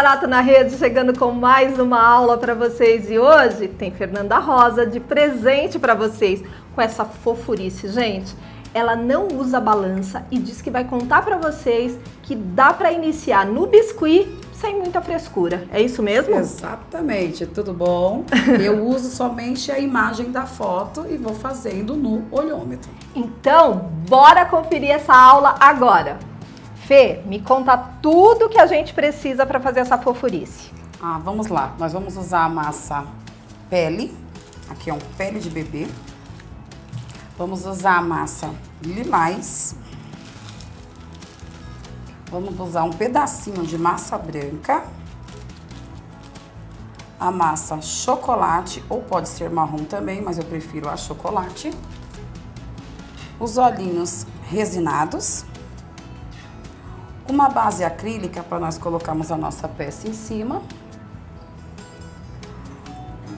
Zanerato na rede, chegando com mais uma aula para vocês. E hoje tem Fernanda Rosa de presente para vocês com essa fofurice, gente. Ela não usa balança e diz que vai contar para vocês que dá para iniciar no biscuit sem muita frescura. É isso mesmo? Exatamente, tudo bom? Eu uso somente a imagem da foto e vou fazendo no olhômetro. Então, bora conferir essa aula agora. Fê, me conta tudo que a gente precisa para fazer essa fofurice. Ah, vamos lá. Nós vamos usar a massa pele. Aqui é um pele de bebê. Vamos usar a massa lilás. Vamos usar um pedacinho de massa branca. A massa chocolate, ou pode ser marrom também, mas eu prefiro a chocolate. Os olhinhos resinados uma base acrílica para nós colocarmos a nossa peça em cima,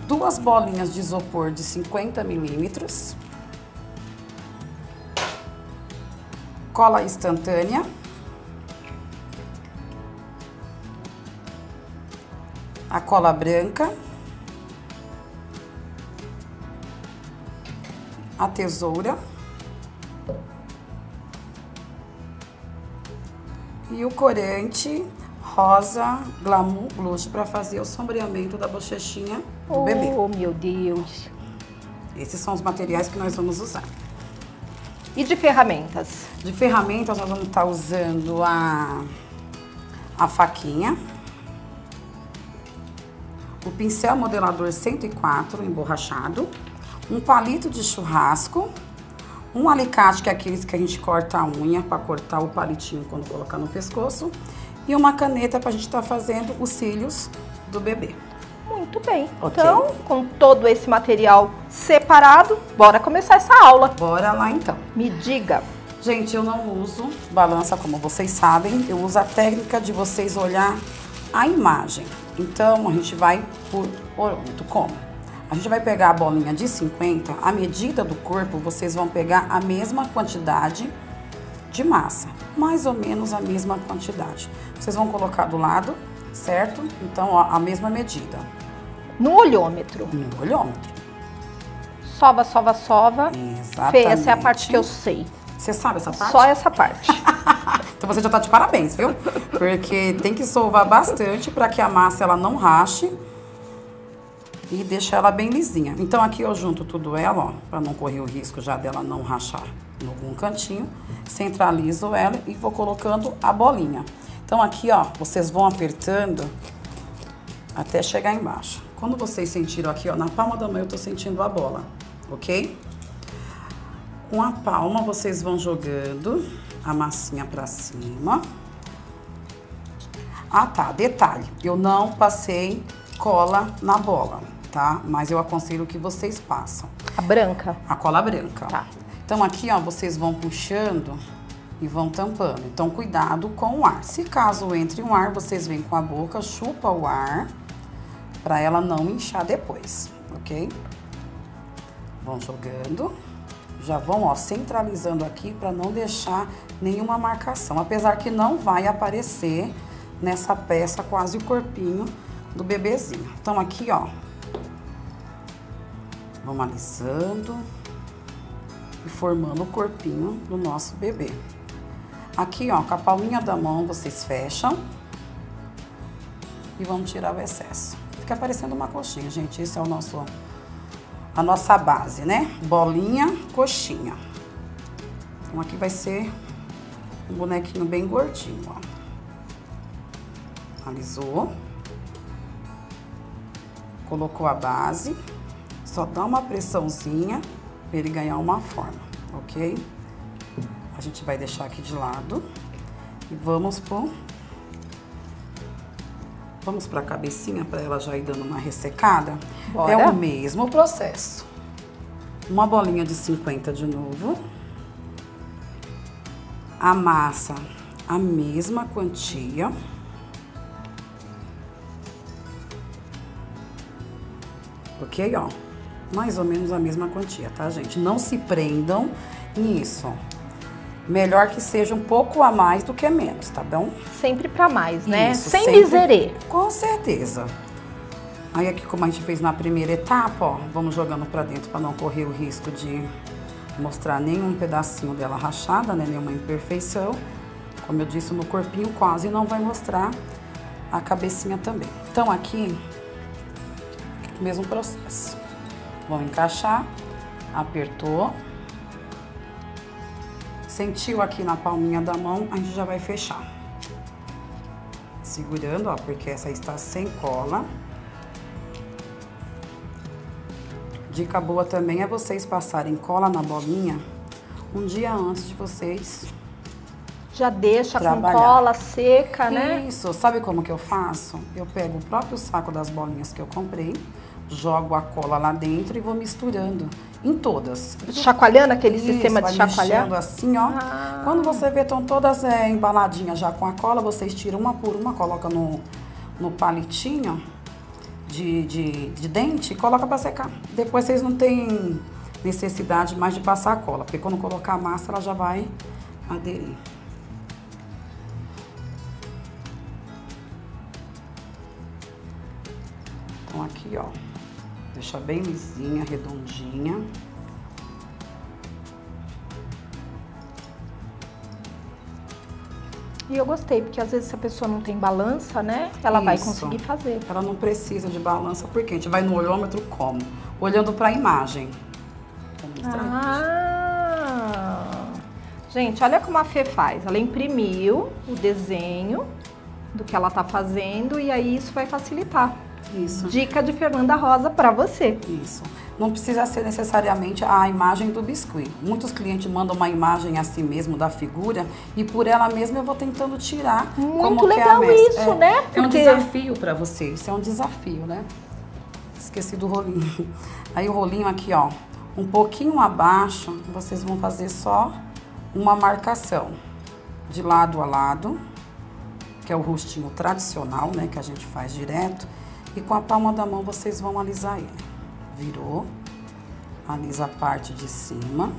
duas bolinhas de isopor de 50 milímetros, cola instantânea, a cola branca, a tesoura, E o corante rosa Glamour Blush para fazer o sombreamento da bochechinha do oh, bebê. Oh, meu Deus! Esses são os materiais que nós vamos usar. E de ferramentas? De ferramentas nós vamos estar tá usando a, a faquinha, o pincel modelador 104 emborrachado, um palito de churrasco, um alicate, que é aqueles que a gente corta a unha para cortar o palitinho quando colocar no pescoço. E uma caneta para a gente estar tá fazendo os cílios do bebê. Muito bem. Okay. Então, com todo esse material separado, bora começar essa aula. Bora lá então. Me diga. Gente, eu não uso balança, como vocês sabem. Eu uso a técnica de vocês olhar a imagem. Então, a gente vai por orômetro. Como? A gente vai pegar a bolinha de 50, a medida do corpo, vocês vão pegar a mesma quantidade de massa, mais ou menos a mesma quantidade. Vocês vão colocar do lado, certo? Então, ó, a mesma medida. No olhômetro. No olhômetro. Sova, sova, sova. Exatamente. Fê, essa é a parte que eu sei. Você sabe essa parte? Só essa parte. então você já tá de parabéns, viu? Porque tem que sovar bastante para que a massa ela não rache e deixar ela bem lisinha. Então aqui eu junto tudo ela, ó, para não correr o risco já dela não rachar em algum cantinho. Centralizo ela e vou colocando a bolinha. Então aqui, ó, vocês vão apertando até chegar embaixo. Quando vocês sentiram aqui, ó, na palma da mão eu tô sentindo a bola, ok? Com a palma vocês vão jogando a massinha pra cima. Ah, tá, detalhe, eu não passei cola na bola tá? Mas eu aconselho que vocês passam. A branca? A cola branca. Tá. Então aqui, ó, vocês vão puxando e vão tampando. Então cuidado com o ar. Se caso entre um ar, vocês vêm com a boca, chupa o ar para ela não inchar depois, ok? Vão jogando. Já vão, ó, centralizando aqui para não deixar nenhuma marcação. Apesar que não vai aparecer nessa peça quase o corpinho do bebezinho. Então aqui, ó, Vamos alisando e formando o corpinho do nosso bebê. Aqui, ó, com a palminha da mão, vocês fecham e vamos tirar o excesso. Fica parecendo uma coxinha, gente. Esse é o nosso, a nossa base, né? Bolinha, coxinha. Então, aqui vai ser um bonequinho bem gordinho, ó. Alisou. Colocou a base. Só dá uma pressãozinha para ele ganhar uma forma, ok? A gente vai deixar aqui de lado e vamos pro... Vamos para a cabecinha para ela já ir dando uma ressecada. Bora. É o mesmo processo. Uma bolinha de 50 de novo. A massa, a mesma quantia. Ok, ó mais ou menos a mesma quantia, tá, gente? Não se prendam nisso. melhor que seja um pouco a mais do que menos, tá bom? Sempre para mais, né? Isso, Sem sempre- miserê. Com certeza. Aí aqui, como a gente fez na primeira etapa, ó, vamos jogando pra dentro para não correr o risco de mostrar nenhum pedacinho dela rachada, né? Nenhuma imperfeição. Como eu disse, no corpinho quase não vai mostrar a cabecinha também. Então aqui, mesmo processo. Vamos encaixar, apertou. Sentiu aqui na palminha da mão, a gente já vai fechar. Segurando, ó, porque essa está sem cola. Dica boa também é vocês passarem cola na bolinha um dia antes de vocês. Já deixa Trabalhar. com cola seca, né? Isso, sabe como que eu faço? Eu pego o próprio saco das bolinhas que eu comprei, jogo a cola lá dentro e vou misturando em todas. Chacoalhando aquele Isso, sistema de chacoalhar. mexendo assim, ó. Ah. Quando você vê, estão todas é, embaladinhas já com a cola, vocês tiram uma por uma, coloca no, no palitinho de, de, de dente e coloca pra secar. Depois vocês não têm necessidade mais de passar a cola, porque quando colocar a massa, ela já vai aderir. Então aqui, ó, deixa bem lisinha, redondinha. E eu gostei, porque às vezes se a pessoa não tem balança, né? Ela vai Isso. conseguir fazer. Ela não precisa de balança, porque a gente vai no olhômetro como? Olhando para a imagem. Ah! Gente, olha como a Fê faz. Ela imprimiu o desenho do que ela tá fazendo e aí isso vai facilitar. Isso, Dica de Fernanda Rosa pra você. isso. Não precisa ser necessariamente a imagem do biscuit. Muitos clientes mandam uma imagem assim mesmo da figura e por ela mesma eu vou tentando tirar. Muito como que é a legal isso, É, né? É um Porque- desafio para vocês, isso é um desafio, né? Esqueci do rolinho. Aí o rolinho aqui, ó, um pouquinho abaixo, vocês vão fazer só uma marcação de lado a lado, que é o rostinho tradicional, né, que a gente faz direto, e com a palma da mão vocês vão alisar ele. Virou, alisa a parte de cima.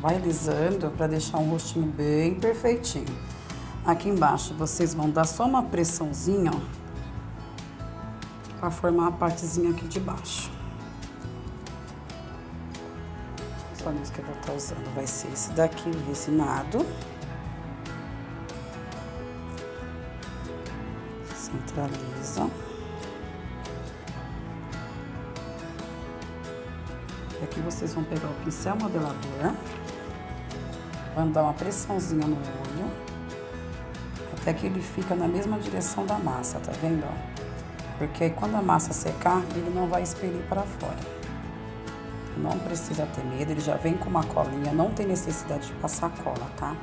Vai alisando para deixar um rostinho bem perfeitinho. Aqui embaixo vocês vão dar só uma pressãozinha, ó, para formar a partezinha aqui de baixo. Os olhinhos que eu vou estar usando vai ser esse daqui, o resinado. Centraliza. E aqui vocês vão pegar o pincel modelador. Vão dar uma pressãozinha no olho. Até que ele fica na mesma direção da massa, tá vendo? Porque aí quando a massa secar, ele não vai expelir para fora. Não precisa ter medo, ele já vem com uma colinha, não tem necessidade de passar cola, tá?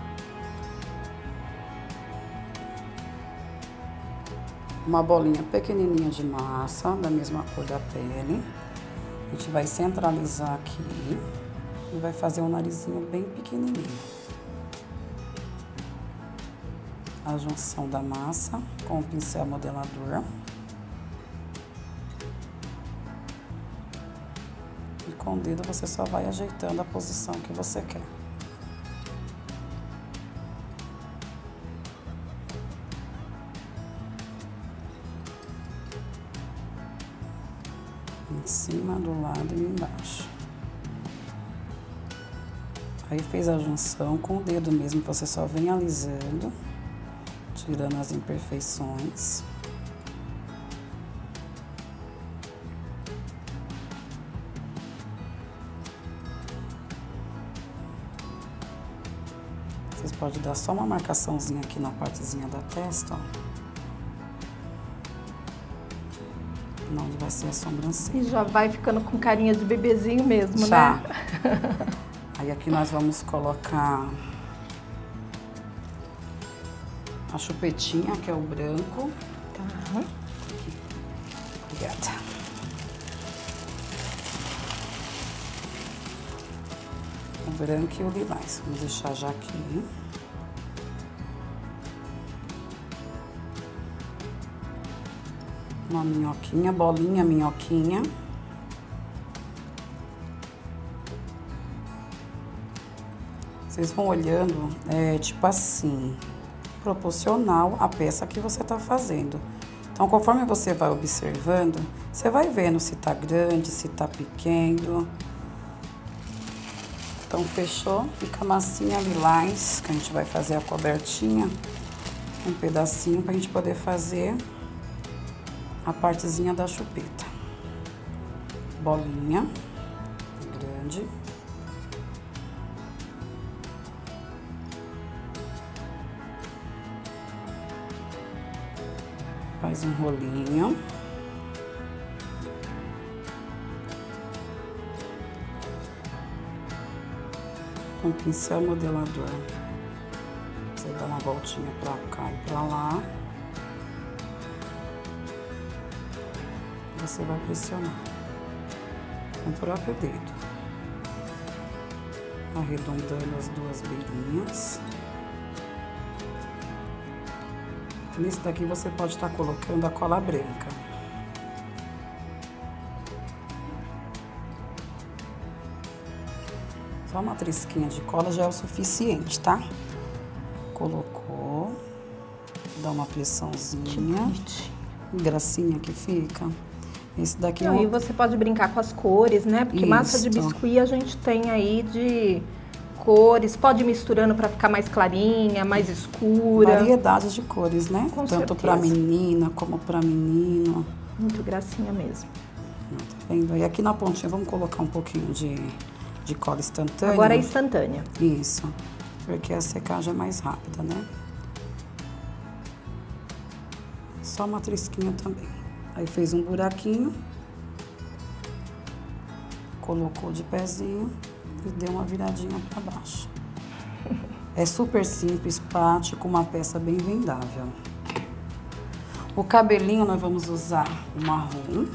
Uma bolinha pequenininha de massa, da mesma cor da pele. A gente vai centralizar aqui e vai fazer um narizinho bem pequenininho. A junção da massa com o pincel modelador. E com o dedo você só vai ajeitando a posição que você quer. Cima, do lado e embaixo. Aí fez a junção com o dedo mesmo, você só vem alisando, tirando as imperfeições. Vocês podem dar só uma marcaçãozinha aqui na partezinha da testa, ó. Não, onde vai ser a sobrancelha. E já vai ficando com carinha de bebezinho mesmo, Já. né? Aí aqui nós vamos colocar a chupetinha, que é o branco. Tá. Obrigada. O branco e o lilás. Vamos deixar já aqui. Uma minhoquinha, bolinha, minhoquinha. Vocês vão olhando, é tipo assim, proporcional à peça que você está fazendo. Então, conforme você vai observando, você vai vendo se tá grande, se tá pequeno. Então, fechou. Fica massinha lilás, que a gente vai fazer a cobertinha. Um pedacinho pra gente poder fazer a partezinha da chupeta. Bolinha grande. Faz um rolinho. Com pincel modelador. Você dá uma voltinha pra cá e pra lá. Você vai pressionar com o próprio dedo. Arredondando as duas beirinhas. Nesse daqui você pode estar tá colocando a cola branca. Só uma trisquinha de cola já é o suficiente, tá? Colocou. Dá uma pressãozinha. Gracinha que fica. Esse daqui Não, é um... E você pode brincar com as cores, né? Porque Isso. massa de biscuit a gente tem aí de cores, pode ir misturando para ficar mais clarinha, mais escura. Variedades de cores, né? Com Tanto para menina como para menino. Muito gracinha mesmo. Tá vendo? E aqui na pontinha vamos colocar um pouquinho de, de cola instantânea. Agora é instantânea. Isso, porque a secagem é mais rápida, né? Só uma trisquinha também. Aí fez um buraquinho, colocou de pezinho e deu uma viradinha para baixo. É super simples, prático, uma peça bem vendável. O cabelinho nós vamos usar o marrom.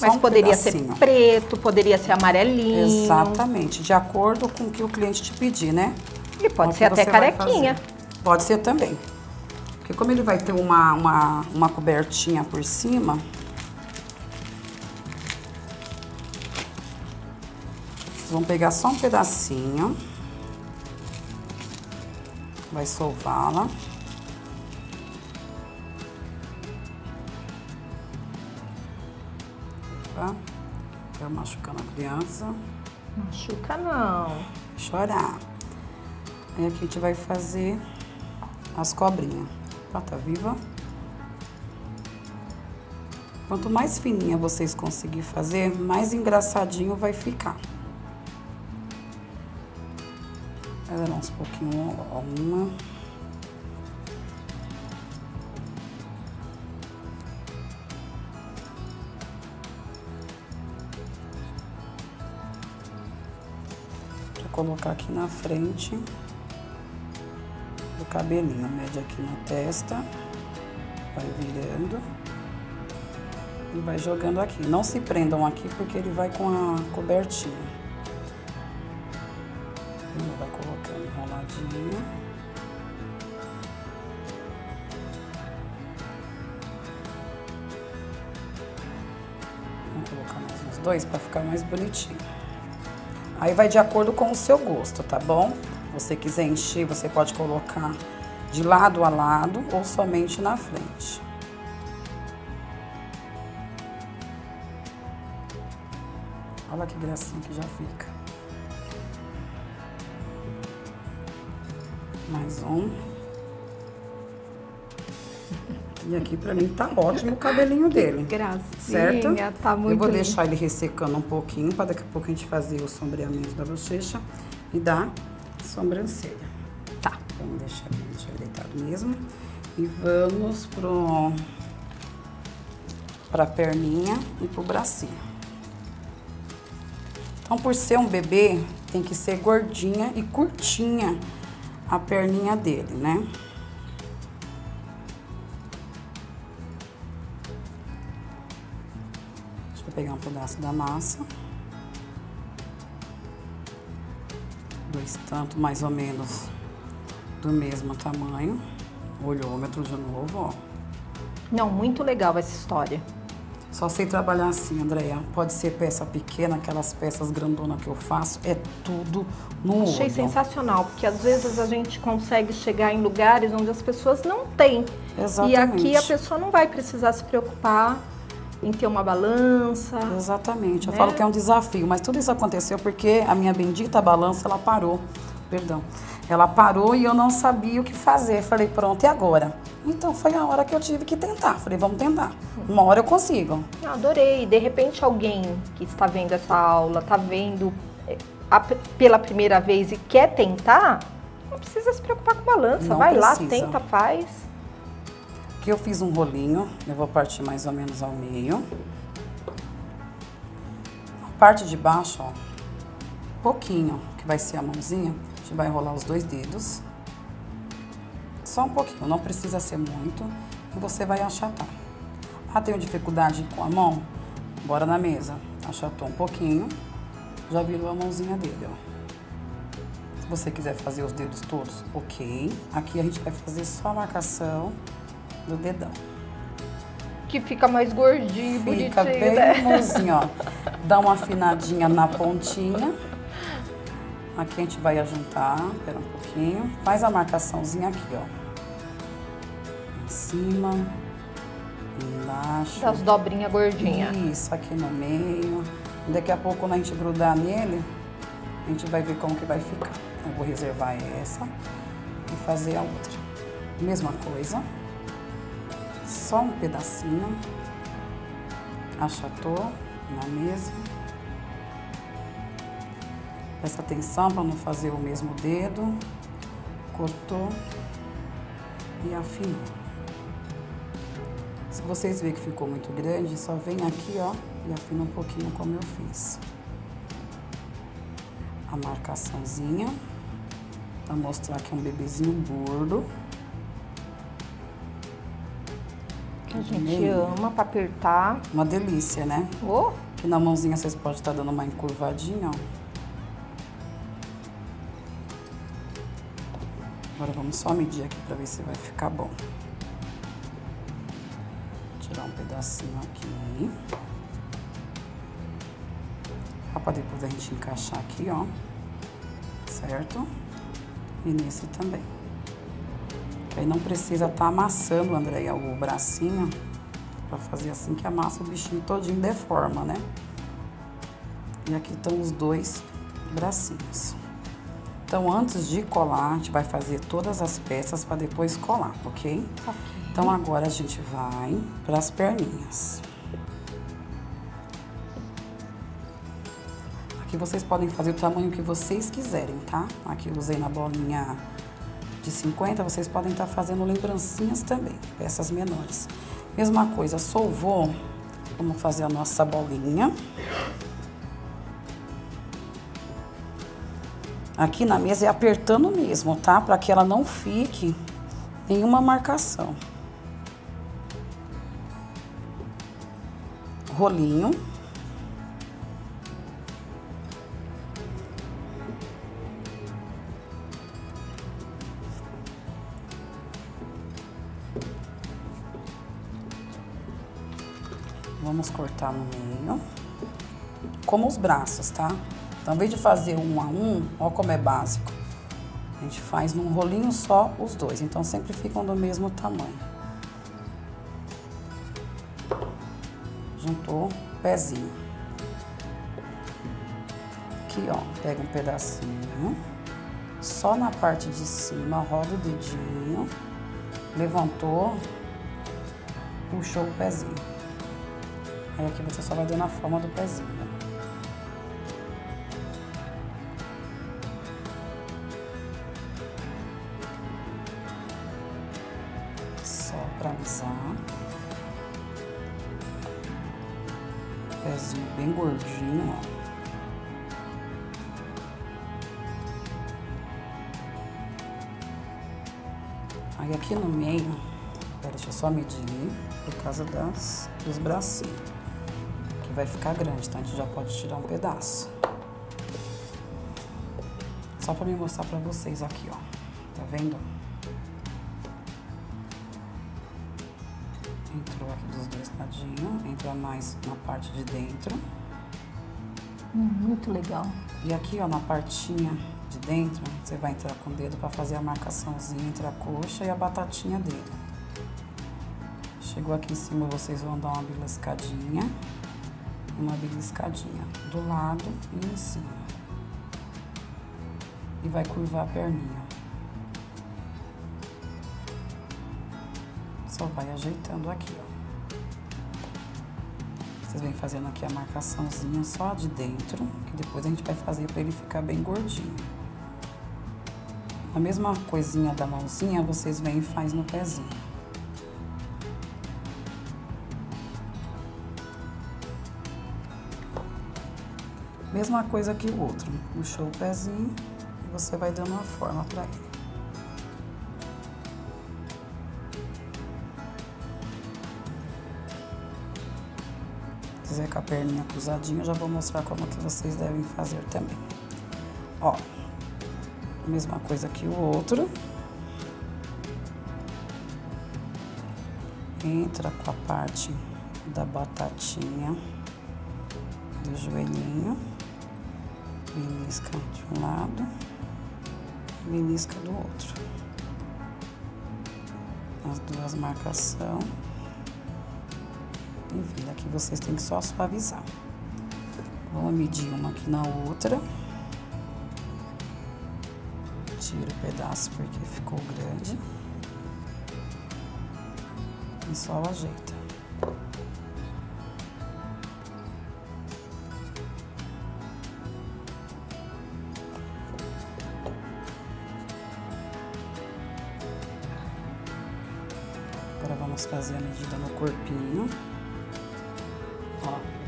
Mas um poderia pedacinho. ser preto, poderia ser amarelinho. Exatamente, de acordo com o que o cliente te pedir, né? E pode ser até carequinha. Pode ser também. Porque como ele vai ter uma, uma, uma cobertinha por cima, Vamos pegar só um pedacinho. Vai sová-la. Opa, quero machucando a criança. Machuca não. Chorar. Aí aqui a gente vai fazer as cobrinhas. Pata viva. Quanto mais fininha vocês conseguirem fazer, mais engraçadinho vai ficar. Vai dar uns pouquinho uma. Pra colocar aqui na frente cabelinho. Mede aqui na testa. Vai virando. E vai jogando aqui. Não se prendam aqui porque ele vai com a cobertinha. Vai colocando enroladinho. Vamos colocar mais uns dois para ficar mais bonitinho. Aí vai de acordo com o seu gosto, tá bom? Se você quiser encher, você pode colocar de lado a lado ou somente na frente. Olha que gracinha que já fica. Mais um. E aqui pra mim tá ótimo o cabelinho dele. Gracinha, certo? tá muito Eu vou lindo. deixar ele ressecando um pouquinho para daqui a pouco a gente fazer o sombreamento da bochecha e da sobrancelha. Tá. Vamos deixar, deixar ele deitado mesmo. E vamos pro pra perninha e pro bracinho. Então, por ser um bebê, tem que ser gordinha e curtinha a perninha dele, né? Deixa eu pegar um pedaço da massa. Dois tanto, mais ou menos, do mesmo tamanho. Olhômetro de novo, ó. Não, muito legal essa história. Só sei trabalhar assim, Andréia. Pode ser peça pequena, aquelas peças grandonas que eu faço, é tudo no Achei olho. sensacional, porque às vezes a gente consegue chegar em lugares onde as pessoas não têm. Exatamente. E aqui a pessoa não vai precisar se preocupar em ter uma balança. Exatamente. Eu né? falo que é um desafio, mas tudo isso aconteceu porque a minha bendita balança, ela parou. Perdão. Ela parou e eu não sabia o que fazer. Falei, pronto, e agora? Então foi a hora que eu tive que tentar. Falei, vamos tentar. Uma hora eu consigo. Eu adorei. De repente alguém que está vendo essa aula, está vendo eh, a- pela primeira vez e quer tentar, não precisa se preocupar com balança. Não vai lá, precisa. tenta, faz. Aqui eu fiz um rolinho, eu vou partir mais ou menos ao meio. A parte de baixo, ó, pouquinho, que vai ser a mãozinha, a gente vai enrolar os dois dedos. Só um pouquinho, não precisa ser muito, e você vai achatar. Ah, tenho dificuldade com a mão? Bora na mesa. Achatou um pouquinho, já virou a mãozinha dele, ó. Se você quiser fazer os dedos todos, ok. Aqui a gente vai fazer só a marcação do dedão. Que fica mais gordinho, Fica bonitinho, bem né? mozinho, ó. Dá uma afinadinha na pontinha. Aqui a gente vai ajuntar, espera um pouquinho. Faz a marcaçãozinha aqui, ó. Em cima, embaixo. Das dobrinhas gordinhas. Isso, aqui no meio. Daqui a pouco, quando a gente grudar nele, a gente vai ver como que vai ficar. Eu vou reservar essa e fazer a outra. Mesma coisa. Só um pedacinho. Achatou na mesa. Presta atenção para não fazer o mesmo dedo. Cortou e afinou. Se vocês verem que ficou muito grande, só vem aqui, ó, e afina um pouquinho como eu fiz. A marcaçãozinha, pra mostrar que é um bebezinho gordo. Que a gente Meio. ama pra apertar. Uma delícia, né? Oh, Aqui na mãozinha vocês podem estar dando uma encurvadinha, ó. Agora vamos só medir aqui pra ver se vai ficar bom. Tirar um pedacinho aqui. Só pra depois a gente encaixar aqui, ó. Certo? E nesse também. Aí não precisa estar amassando, Andréia, o bracinho. Pra fazer assim que amassa o bichinho todinho deforma, né? E aqui estão os dois bracinhos. Então, antes de colar, a gente vai fazer todas as peças para depois colar, ok? Então, agora a gente vai para as perninhas. Aqui vocês podem fazer o tamanho que vocês quiserem, tá? Aqui eu usei na bolinha de 50, vocês podem estar fazendo lembrancinhas também, peças menores. Mesma coisa, solvou, vamos fazer a nossa bolinha. Aqui na mesa é apertando mesmo, tá? Para que ela não fique nenhuma marcação. Rolinho. Vamos cortar no meio. Como os braços, tá? Então, ao invés de fazer um a um, ó como é básico. A gente faz num rolinho só os dois. Então, sempre ficam do mesmo tamanho. Juntou o pezinho. Aqui, ó, pega um pedacinho. Só na parte de cima, roda o dedinho. Levantou. Puxou o pezinho. Aí aqui você só vai dando a forma do pezinho. Só pra alisar. Pezinho bem gordinho, ó. Aí aqui no meio, pera, deixa eu só medir por causa das, dos bracinhos. Vai ficar grande, então a gente já pode tirar um pedaço. Só pra me mostrar pra vocês aqui, ó. Tá vendo? Entrou aqui dos dois ladinhos, entra mais na parte de dentro. Hum, muito legal. E aqui, ó, na partinha de dentro, você vai entrar com o dedo para fazer a marcaçãozinha entre a coxa e a batatinha dele. Chegou aqui em cima, vocês vão dar uma beliscadinha. Uma beliscadinha do lado e em cima. E vai curvar a perninha. Só vai ajeitando aqui, ó. Vocês vêm fazendo aqui a marcaçãozinha só de dentro, que depois a gente vai fazer para ele ficar bem gordinho. A mesma coisinha da mãozinha, vocês vêm e faz no pezinho. Mesma coisa que o outro. Puxou o pezinho e você vai dando uma forma para ele. Se quiser com a perninha cruzadinha, já vou mostrar como que vocês devem fazer também. Ó, mesma coisa que o outro. Entra com a parte da batatinha do joelhinho belisca de um lado, belisca do outro. As duas marcação. E vira aqui vocês têm que só suavizar. Vamos medir uma aqui na outra. Tira o pedaço porque ficou grande. E só ajeita.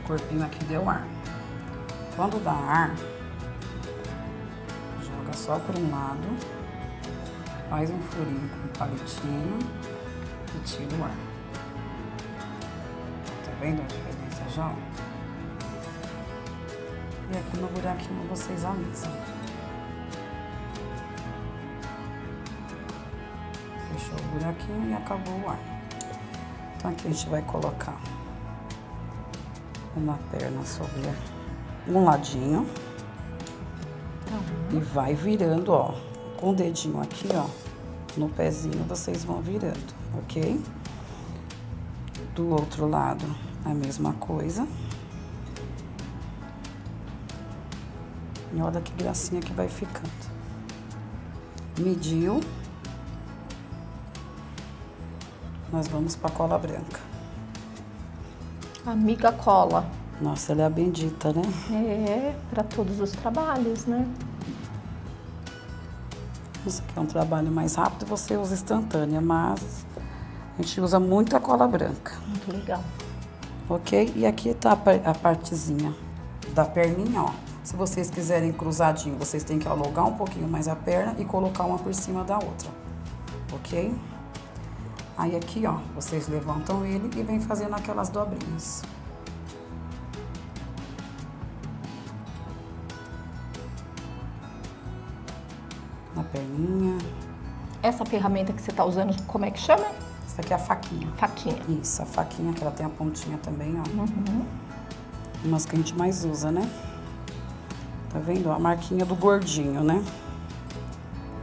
Corpinho aqui deu ar. Quando dá ar, joga só por um lado, faz um furinho com o palitinho e tira o ar. Tá vendo a diferença já? E aqui no buraquinho vocês alisam. Fechou o buraquinho e acabou o ar. Então aqui a gente vai colocar uma perna sobre um ladinho. E vai virando, ó. Com o dedinho aqui, ó. No pezinho vocês vão virando, ok? Do outro lado, a mesma coisa. E olha que gracinha que vai ficando. Mediu. Nós vamos para cola branca. Amiga cola. Nossa, ela é a bendita, né? É, para todos os trabalhos, né? Você quer um trabalho mais rápido, você usa instantânea, mas a gente usa muito a cola branca, Muito legal. ok? E aqui tá a partezinha da perninha, ó. Se vocês quiserem cruzadinho, vocês têm que alongar um pouquinho mais a perna e colocar uma por cima da outra, ok? Aí aqui, ó, vocês levantam ele e vem fazendo aquelas dobrinhas. Na perninha. Essa ferramenta que você tá usando, como é que chama? Essa aqui é a faquinha. Faquinha. Isso, a faquinha que ela tem a pontinha também, ó. Uhum. Umas que a gente mais usa, né? Tá vendo? A marquinha do gordinho, né?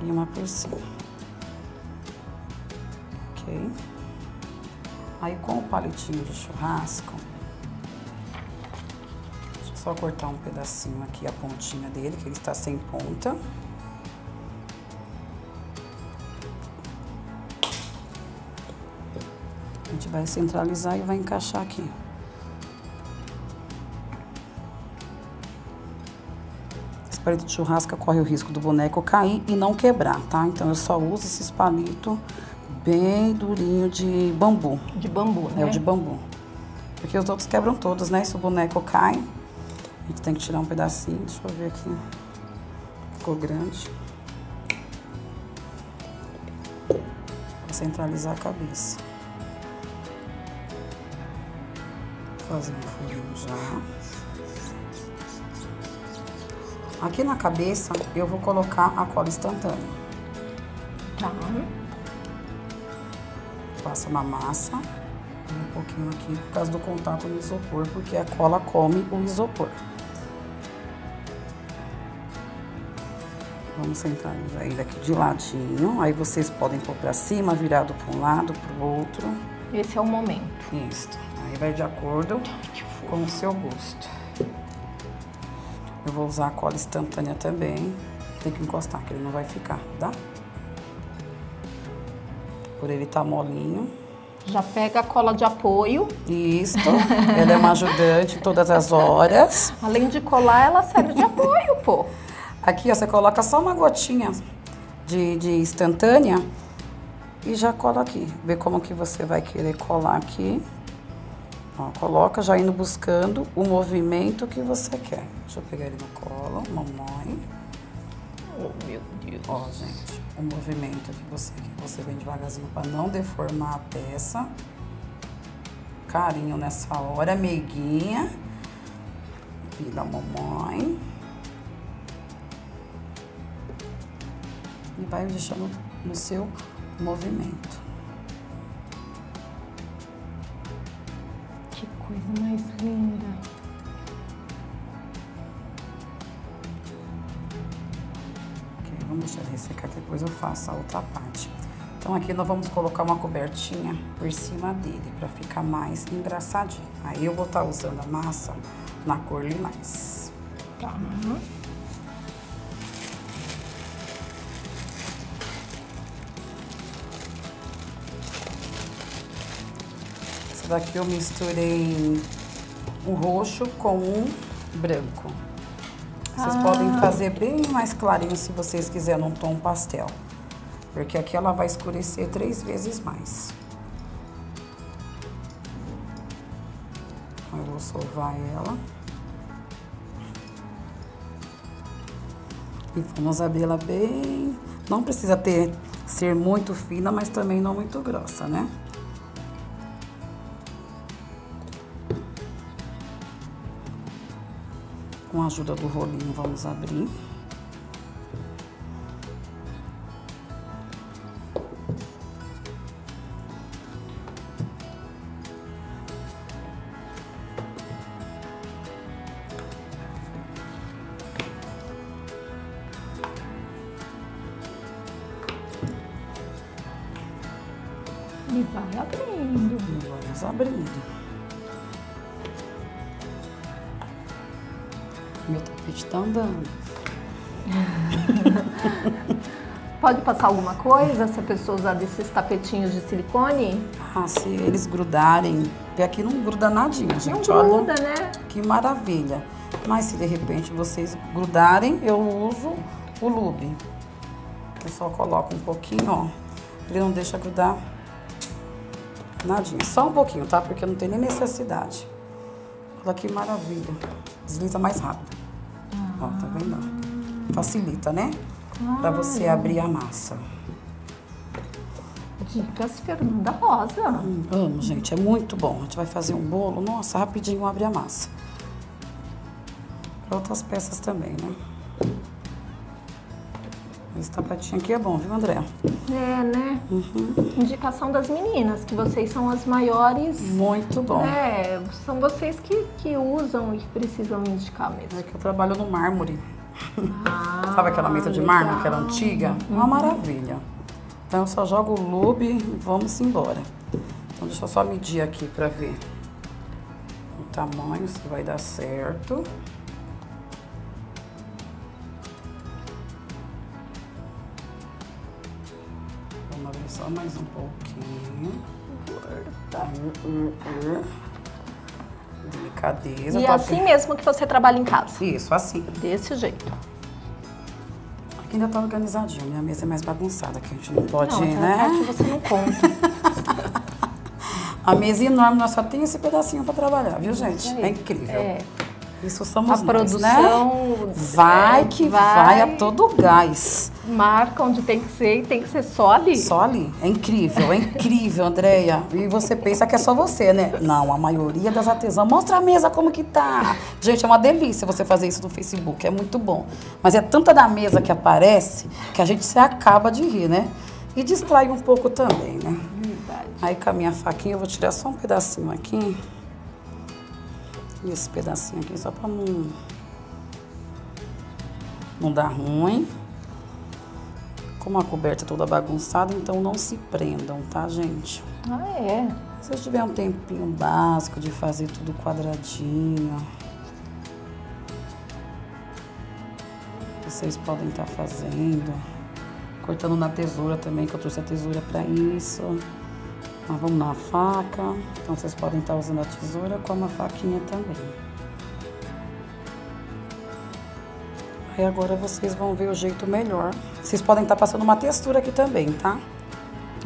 E uma por cima. Ok? Aí com o palitinho de churrasco, deixa eu só cortar um pedacinho aqui, a pontinha dele, que ele está sem ponta. A gente vai centralizar e vai encaixar aqui. Esse palito de churrasco corre o risco do boneco cair e não quebrar, tá? Então eu só uso esses palitos bem durinho de bambu. De bambu, né? É o de bambu. Porque os outros quebram todos, né? Se o boneco cai, a gente tem que tirar um pedacinho. Deixa eu ver aqui. Ficou grande. Vou centralizar a cabeça. Fazer um furinho já. Aqui na cabeça, eu vou colocar a cola instantânea. Tá. Faço uma massa. pouquinho aqui por causa do contato no isopor, porque a cola come o isopor. Vamos sentar ele aqui de ladinho. Aí vocês podem pôr pra cima, virado para um lado, para o outro. Esse é o momento. Isso. Aí vai de acordo com o seu gosto. Eu vou usar a cola instantânea também. Tem que encostar, que ele não vai ficar, tá? Por ele tá molinho. Já pega a cola de apoio. Isso. ela é uma ajudante todas as horas. Além de colar, ela serve de apoio, pô. Aqui, ó, você coloca só uma gotinha de, de instantânea e já cola aqui. Vê como que você vai querer colar aqui. Ó, coloca já indo buscando o movimento que você quer. Deixa eu pegar ele no colo, mamãe. Oh, meu Deus. Ó, gente, o movimento que você quer. Você vem devagarzinho para não deformar a peça. Carinho nessa hora, meiguinha. Vira a mamãe. e vai deixando no seu movimento. Que coisa mais linda! Depois eu faço a outra parte. Então aqui nós vamos colocar uma cobertinha por cima dele, para ficar mais engraçadinho. Aí eu vou estar tá usando a massa na cor lilás. Tá. Esse daqui eu misturei o roxo com o branco. Vocês ah. podem fazer bem mais clarinho se vocês quiserem num tom pastel. Porque aqui ela vai escurecer três vezes mais. Eu vou sovar ela. E vamos abrir ela bem... Não precisa ter, ser muito fina, mas também não muito grossa, né? Com a ajuda do rolinho, vamos abrir. Passar alguma coisa se a pessoa usar desses tapetinhos de silicone? Ah, se eles grudarem. Porque aqui não gruda nadinha, gente. Não gruda, Olha, né? Que maravilha. Mas se de repente vocês grudarem, eu uso o lube. Eu só coloco um pouquinho, ó. Ele não deixa grudar nadinha. Só um pouquinho, tá? Porque não tem nem necessidade. Olha que maravilha. Desliza mais rápido. Ah. Ó, tá vendo? Facilita, né? Claro. Pra você abrir a massa. Dicas Fernanda Rosa. Hum, amo, gente. É muito bom. A gente vai fazer um bolo. Nossa, rapidinho abre a massa. Para outras peças também, né? Esse tapetinho aqui é bom, viu, André? É, né? Uhum. Indicação das meninas, que vocês são as maiores. Muito bom. É, são vocês que, que usam e que precisam indicar mesmo. É que eu trabalho no mármore. Ah, Sabe aquela mesa de mármore que era antiga? Uhum. Uma maravilha. Então eu só jogo o lube e vamos embora. Então deixa eu só medir aqui pra ver o tamanho, se vai dar certo. Só mais um pouquinho. Tá. Delicadeza. E é assim mesmo que você trabalha em casa? Isso, assim. Desse jeito. Aqui ainda tá organizadinho. Minha mesa é mais bagunçada, que a gente não pode, não, né? Aqui você não conta. a mesa é enorme, nós só tem esse pedacinho para trabalhar, viu, gente? É incrível. É. Isso somos a nós, produção né? vai é, que vai, vai a todo gás. Marca onde tem que ser e tem que ser só ali. Só ali. É incrível, é incrível, Andréia. E você pensa que é só você, né? Não, a maioria das artesãs. Mostra a mesa como que tá. Gente, é uma delícia você fazer isso no Facebook, é muito bom. Mas é tanta da mesa que aparece que a gente se acaba de rir, né? E distrai um pouco também, né? Verdade. Aí com a minha faquinha eu vou tirar só um pedacinho aqui. Esse pedacinho aqui só pra não, não dar ruim. Como a coberta é toda bagunçada, então não se prendam, tá, gente? Ah, é? Se você tiver um tempinho básico de fazer tudo quadradinho, vocês podem estar tá fazendo. Cortando na tesoura também, que eu trouxe a tesoura para isso. Mas vamos na faca. Então vocês podem estar usando a tesoura como a faquinha também. Aí agora vocês vão ver o jeito melhor. Vocês podem estar passando uma textura aqui também, tá?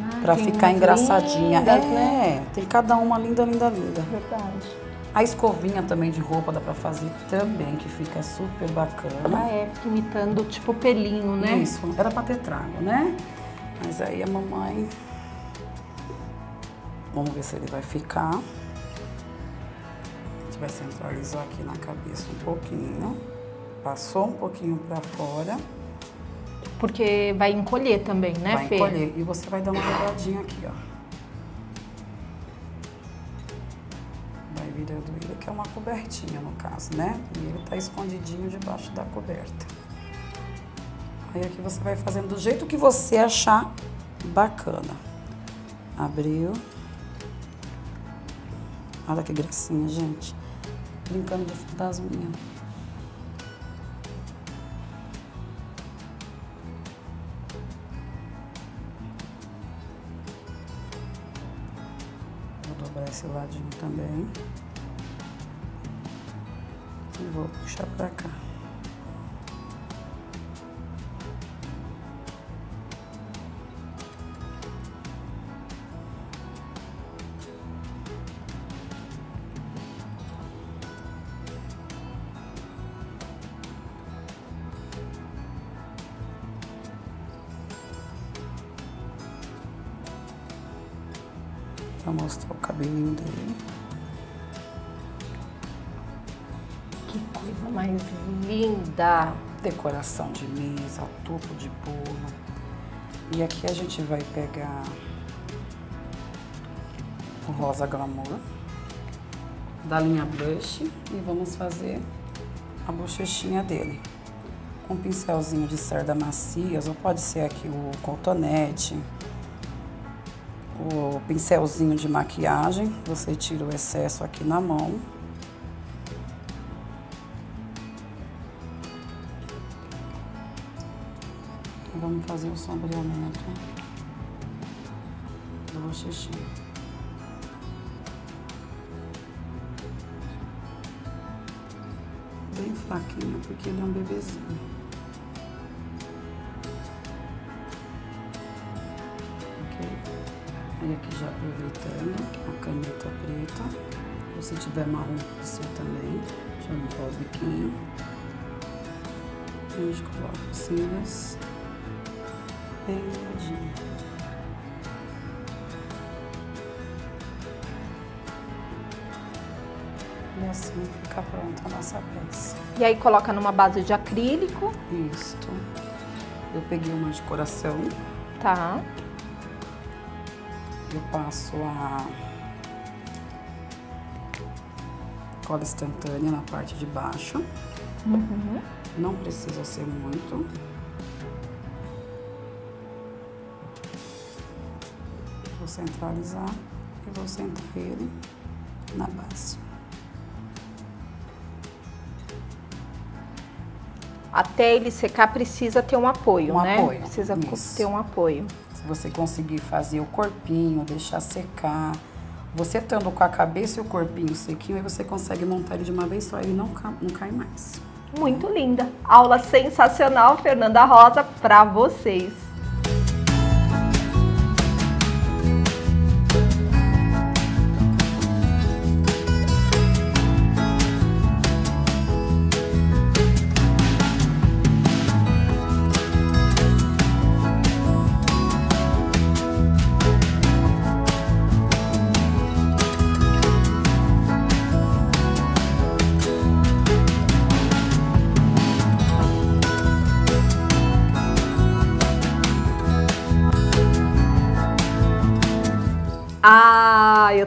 Ah, pra ficar engraçadinha. Lindas, é, né? tem cada uma linda, linda, linda. Verdade. A escovinha também de roupa dá pra fazer também, que fica super bacana. Ah, é, imitando tipo pelinho, né? Isso, era pra ter trago, né? Mas aí a mamãe... Vamos ver se ele vai ficar. A gente vai centralizar aqui na cabeça um pouquinho. Passou um pouquinho pra fora. Porque vai encolher também, né, vai Fê? Vai encolher. E você vai dar uma dobradinha aqui, ó. virando ele, que é uma cobertinha no caso, né? E ele tá escondidinho debaixo da coberta. Aí aqui você vai fazendo do jeito que você achar bacana. Abriu. Olha que gracinha, gente. Brincando de fantasminha. Vou dobrar esse ladinho também e vou puxar pra cá. Decoração de mesa, topo de bolo. E aqui a gente vai pegar o rosa glamour da linha blush e vamos fazer a bochechinha dele. Com um pincelzinho de cerda macias, ou pode ser aqui o cotonete, o pincelzinho de maquiagem, você tira o excesso aqui na mão vamos fazer o sombreamento do bochechinho. Bem fraquinho, porque ele é um bebezinho. Ok? Aí aqui já aproveitando a caneta preta. Se tiver marrom, você também. Já limpar o biquinho. A gente coloca os cílios miudinho. E assim fica pronta a nossa peça. E aí coloca numa base de acrílico. Isso. Eu peguei uma de coração. Tá. Eu passo a cola instantânea na parte de baixo. Uhum. Não precisa ser muito. Centralizar e vou sentar ele na base. Até ele secar precisa ter um apoio, um né? Apoio, precisa isso. ter um apoio. Se você conseguir fazer o corpinho, deixar secar, você estando com a cabeça e o corpinho sequinho, aí você consegue montar ele de uma vez só, ele não, não cai mais. Muito linda. Aula sensacional, Fernanda Rosa, para vocês.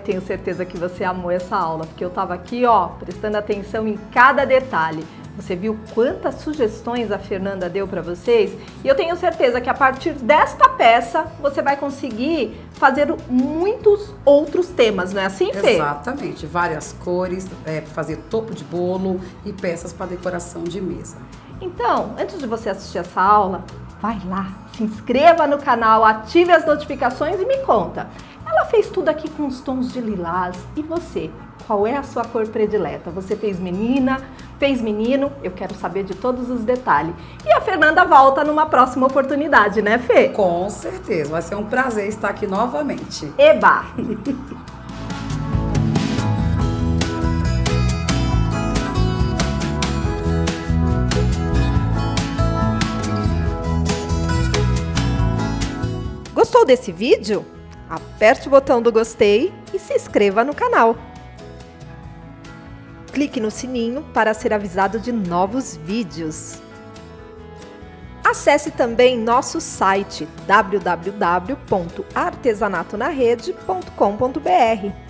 Tenho certeza que você amou essa aula, porque eu estava aqui, ó, prestando atenção em cada detalhe. Você viu quantas sugestões a Fernanda deu para vocês? E eu tenho certeza que a partir desta peça você vai conseguir fazer muitos outros temas, não é assim, Fê? Exatamente, várias cores, é, fazer topo de bolo e peças para decoração de mesa. Então, antes de você assistir essa aula, vai lá, se inscreva no canal, ative as notificações e me conta. Ela fez tudo aqui com os tons de lilás. E você? Qual é a sua cor predileta? Você fez menina? Fez menino? Eu quero saber de todos os detalhes. E a Fernanda volta numa próxima oportunidade, né, Fê? Com certeza, vai ser um prazer estar aqui novamente. Eba! Gostou desse vídeo? Aperte o botão do gostei e se inscreva no canal. Clique no sininho para ser avisado de novos vídeos. Acesse também nosso site www.artesanatonaRede.com.br